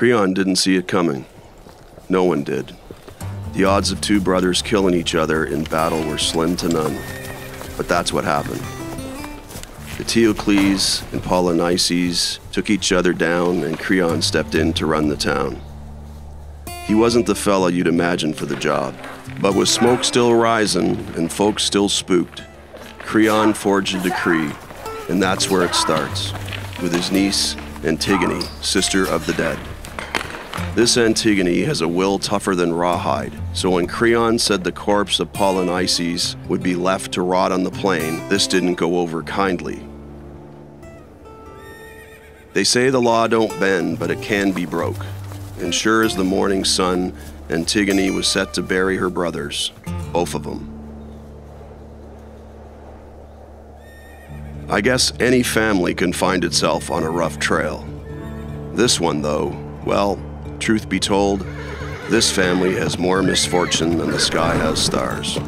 Creon didn't see it coming. No one did. The odds of two brothers killing each other in battle were slim to none. But that's what happened. The Eteocles and Polynices took each other down, and Creon stepped in to run the town. He wasn't the fella you'd imagine for the job, but with smoke still rising and folks still spooked, Creon forged a decree, and that's where it starts, with his niece, Antigone, sister of the dead. This Antigone has a will tougher than rawhide, so when Creon said the corpse of Polynices would be left to rot on the plain, this didn't go over kindly. They say the law don't bend, but it can be broke. And sure as the morning sun, Antigone was set to bury her brothers, both of them. I guess any family can find itself on a rough trail. This one, though, well, truth be told, this family has more misfortune than the sky has stars.